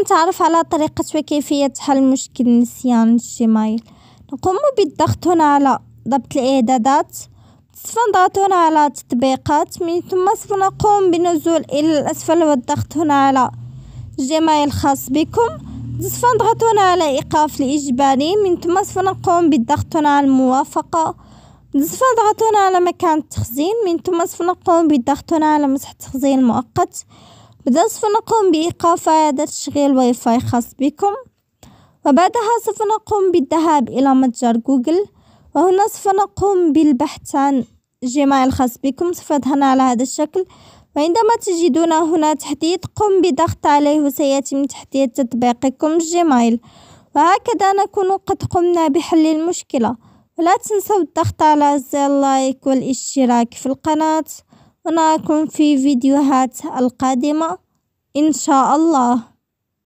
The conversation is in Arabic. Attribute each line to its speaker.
Speaker 1: نتعرف على طريقة وكيفية حل مشكل نسيان الجيميل نقوم بالضغط هنا على ضبط الإعدادات سوف نضغط هنا على تطبيقات من ثم سوف نقوم بالنزول إلى الأسفل والضغط هنا على جيميل خاص بكم. سوف نضغط هنا على إيقاف الإجباري من ثم سوف نقوم بالضغط هنا على الموافقة. سوف نضغط هنا على مكان التخزين من ثم سوف نقوم بالضغط هنا على مسح التخزين المؤقت. بدأ سوف نقوم بإيقاف إعادة تشغيل واي فاي خاص بكم. وبعدها سوف نقوم بالذهاب إلى متجر جوجل. وهنا سوف نقوم بالبحث عن جيميل خاص بكم. سوف يظهر على هذا الشكل. وعندما تجدون هنا تحديث قم بضغط عليه وسيتم تحديث تطبيقكم جيميل وهكذا نكون قد قمنا بحل المشكلة. ولا تنسوا الضغط على زر ال like والاشتراك في القناة. ونراكم في فيديوهات القادمة إن شاء الله.